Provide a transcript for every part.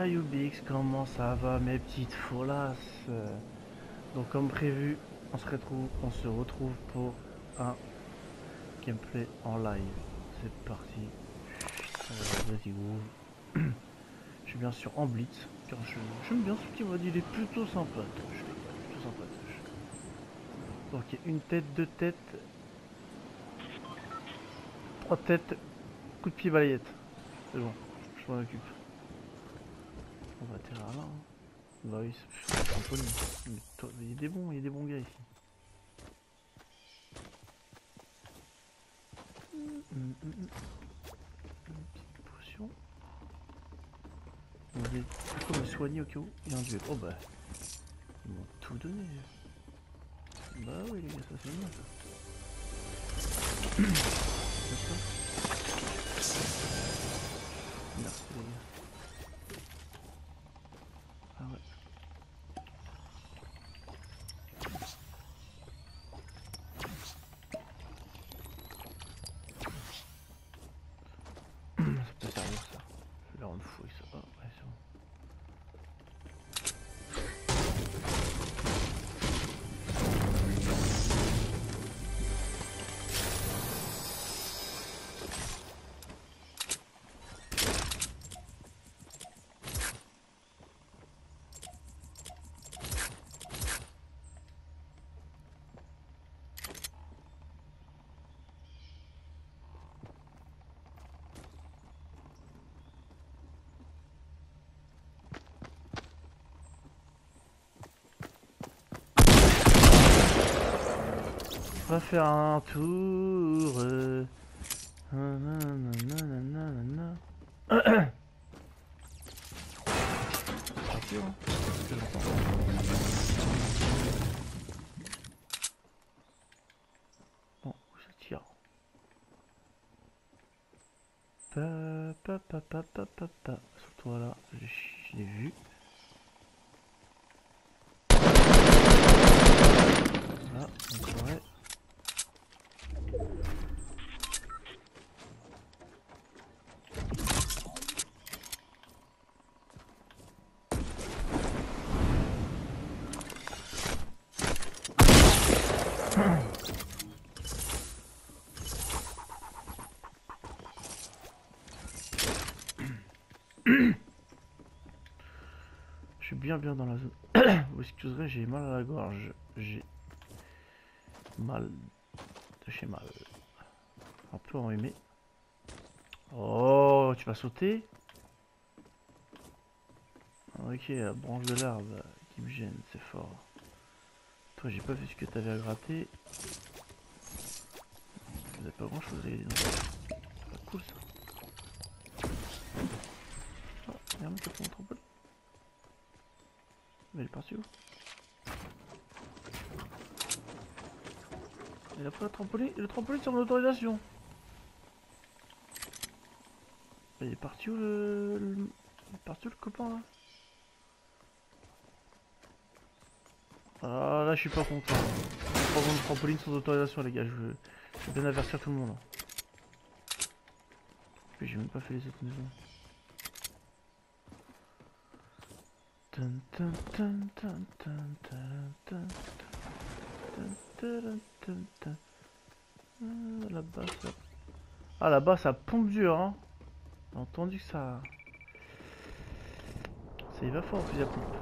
c'est Ayubix, comment ça va mes petites folasses Donc comme prévu, on se retrouve, on se retrouve pour un gameplay en live. C'est parti. Je suis bien sûr en blitz, car j'aime bien ce petit mode, il est plutôt sympa. plutôt sympa. Donc une tête, deux têtes, trois têtes, coup de pied balayette. C'est bon. Je m'en occupe. On va atterrir là. Hein. Bah oui, c'est trampoline. Mais il y a des bons, il y a des bons gars ici. Une petite potion. On va me soigner au cas où il y a un duel. Oh bah. Ils m'ont tout donné. Bah oui les gars, ça c'est bien ça. Merci les gars. Ah ouais. ça peut servir ça. Je vais On va faire un tour. Euh... Bon, ça tire? Pa, pa, pa, pa, pa, pa, pa. Sur toi là, je vu. Là, on bien bien dans la zone. Vous excuserez, j'ai mal à la gorge. J'ai mal de chez mal. Un peu enrhumé. Oh, tu vas sauter? Ok, la branche de l'arbre qui me gêne, c'est fort. Toi, j'ai pas vu ce que t'avais à gratter. Vous avez pas grand chose à dire. C'est pas cool ça. Oh, y'a un mec qui a. Mais il est parti où Il a pris le trampoline, le trampoline sur autorisation. Il est parti où le... Il est parti où le copain là? Ah là je suis pas content. Je prends mon trampoline sans autorisation les gars, je je veux bien avertir tout le monde. Puis j'ai même pas fait les autres maisons. Ah, là-bas. Ah là-bas ça pompe dur hein J'ai entendu que ça... Ça y va fort fusil à pompe.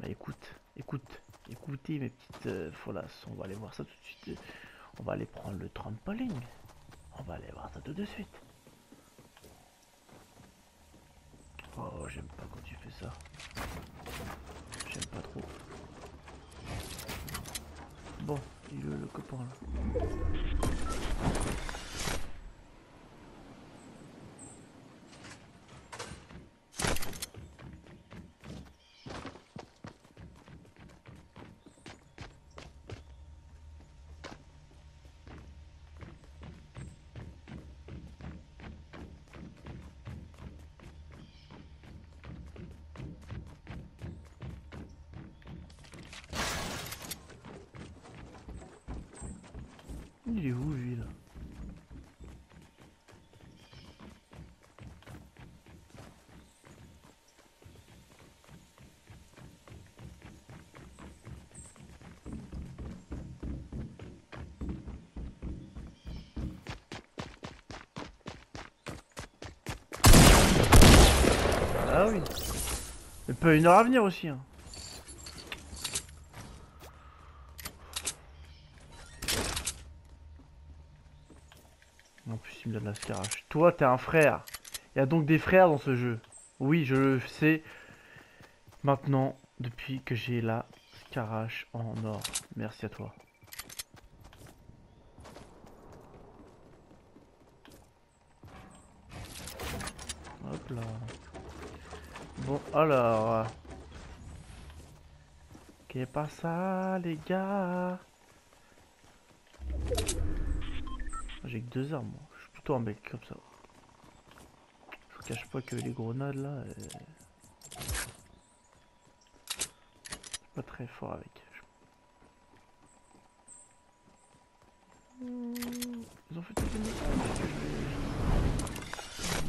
Bah écoute, écoute, écoutez mes petites euh, folasses, on va aller voir ça tout de suite. On va aller prendre le trampoline. On va aller voir ça tout de suite. Oh, j'aime pas quand tu fais ça. J'aime pas trop. Bon, il est le copain là? Il est où lui là Ah oui. Il peut une heure à venir aussi. Hein. Donne la. Toi, t'es un frère. Il y a donc des frères dans ce jeu. Oui, je le sais. Maintenant, depuis que j'ai la scarache en or. Merci à toi. Hop là. Bon, alors. Qu'est pas ça, les gars? J'ai que deux armes, moi. Je suis plutôt un mec comme ça. Je vous cache pas que les grenades là. Euh... Pas très fort avec. Ils ont fait tout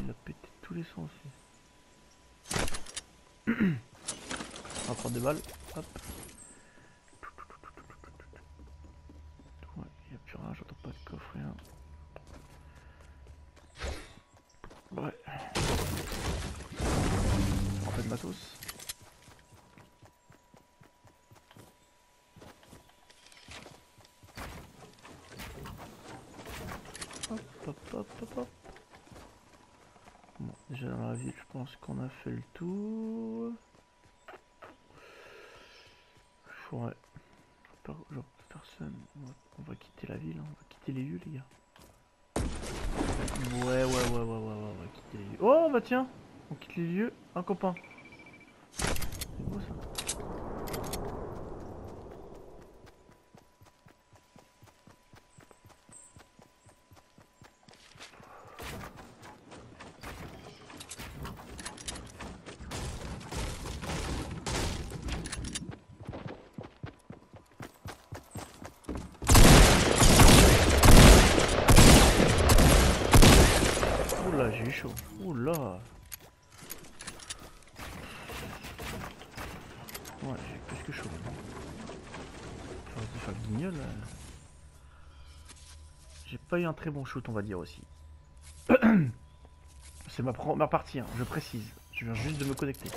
Il a pété tous les sens aussi. On va prendre des balles. Hop. Ouais, il n'y a plus rien, j'entends pas de coffre, rien. Ouais. On fait de matos. Hop, hop, hop, hop, hop. Bon, déjà dans la ville, je pense qu'on a fait le tour. Ouais. Genre, personne. On va, quitter la ville, hein. on va quitter les lieux, les gars. Ouais, ouais, ouais, ouais, ouais, ouais, on va quitter les lieux. Oh, bah tiens, on quitte les lieux, un copain. C'est beau ça? Oula, j'ai eu Oula. Ouais, j'ai plus que chaud. Faut de faire guignol. J'ai pas eu un très bon shoot, on va dire aussi. C'est ma première partie, hein, je précise. Je viens juste de me connecter.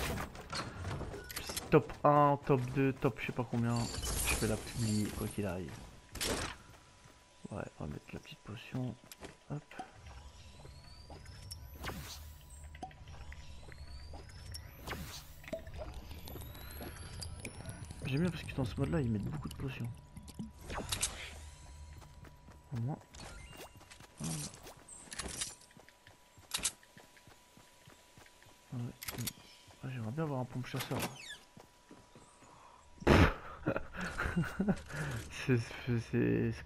Top 1, top 2, top je sais pas combien. Je vais la publier quoi qu'il arrive. Ouais, on va mettre la petite potion. Hop. J'aime bien parce que dans ce mode là ils mettent beaucoup de potions. Au moins. Ouais. Ah, J'aimerais bien avoir un pompe chasseur. c'est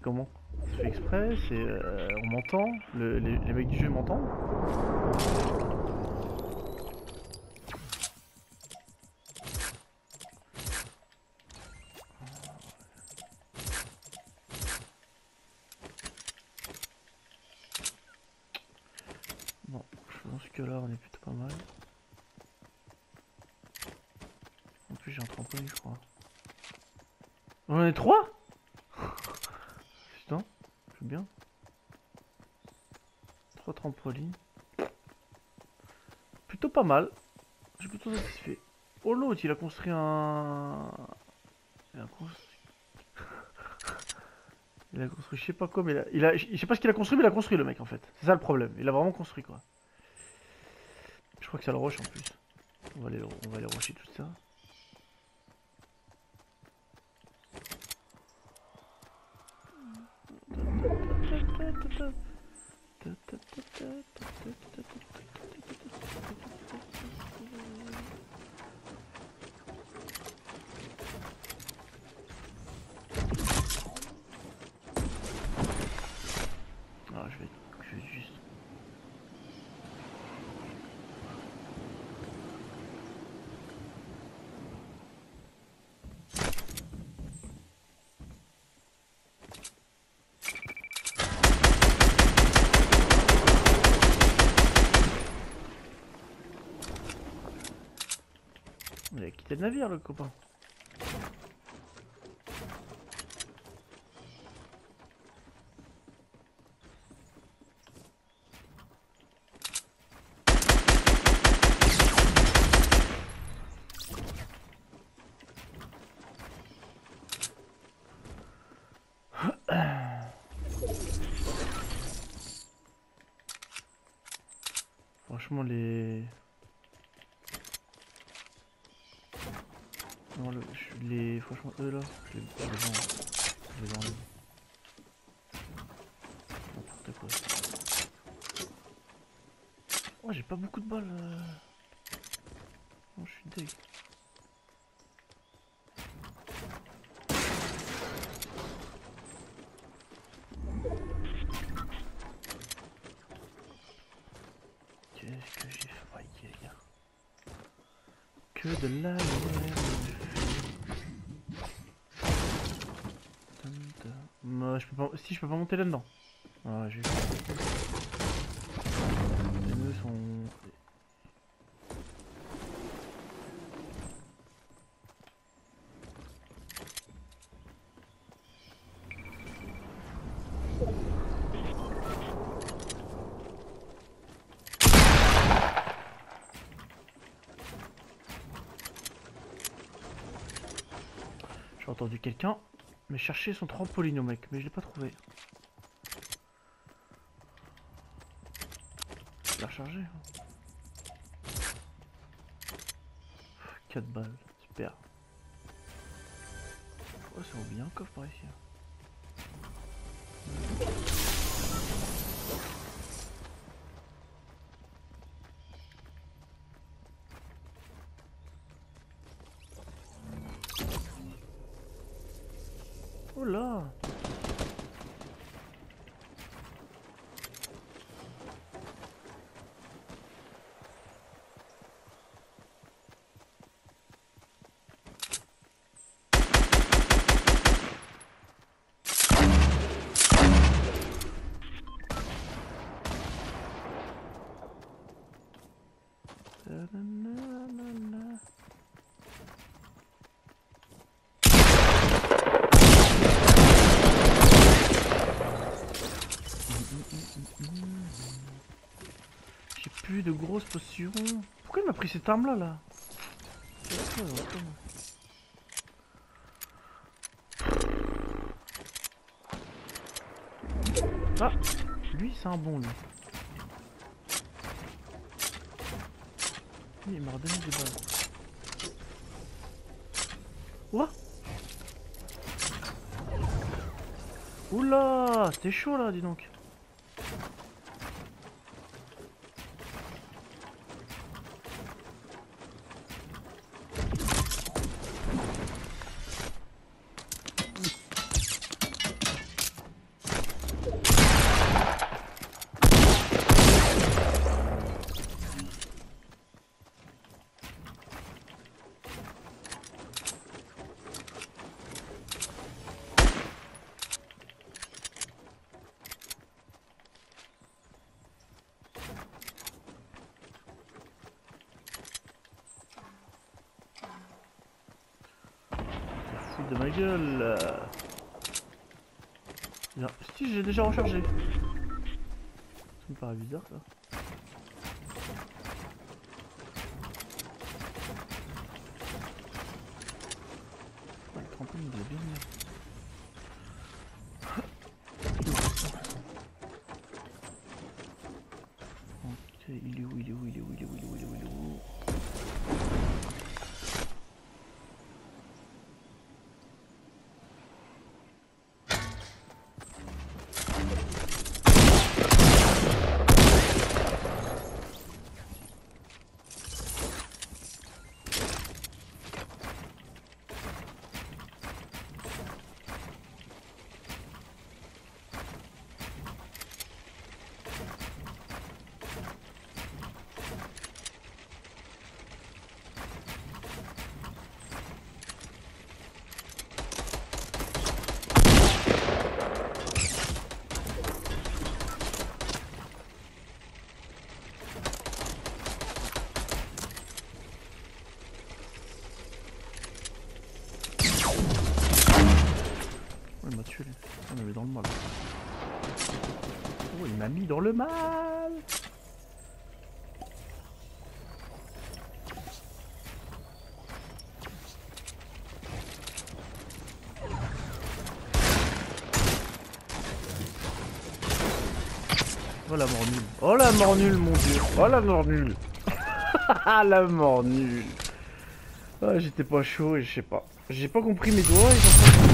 comment? C'est fait exprès euh, on m'entend? Le, les, les mecs du jeu m'entendent Bon, je pense que là on est plutôt pas mal. En plus j'ai un trampoline je crois. On en est trois Putain, c'est bien. Trois trampolines. Plutôt pas mal. Je suis plutôt satisfait. Oh l'autre il a construit un... Il a construit... il a construit je sais pas quoi mais il a... Il a... Je sais pas ce qu'il a construit mais il a construit le mec en fait. C'est ça le problème. Il a vraiment construit quoi. Je crois que ça le rush en plus. On va aller, on va aller rusher tout ça. navire, le copain. Franchement, les Non, le, les. Franchement, eux là, je les, je les les. N'importe quoi. Oh, j'ai pas beaucoup de balles. Non, je suis deg. Qu'est-ce que j'ai failli, les gars Que de la Moi, je peux pas... Si, je peux pas monter là-dedans. Ah. Les nœuds sont... J'ai entendu quelqu'un mais chercher son trampoline au mec, mais je l'ai pas trouvé. Rechargé. hein. 4 balles, super. Oh, ça oublie un coffre par ici. hein. Oh là Ta-da-na-na-na. J'ai plus de grosses potions. Pourquoi il m'a pris cette arme là là Ah Lui c'est un bon lui. Lui, il m'a redonné des balles. Ouah Oula C'était chaud là dis donc ma gueule. Si j'ai déjà rechargé. Ça me paraît bizarre ça. Est bien il est où, il est où, il est où, il est où, il est où, il est où, il est où Oh, il m'a tué. lui. On avait dans le mal. Oh, il m'a mis dans le mal. Oh la mort nulle. Oh la mort nulle, mon dieu. Oh la mort nulle. Ah la mort nulle. Ah, j'étais pas chaud et je sais pas. J'ai pas compris mes doigts, pas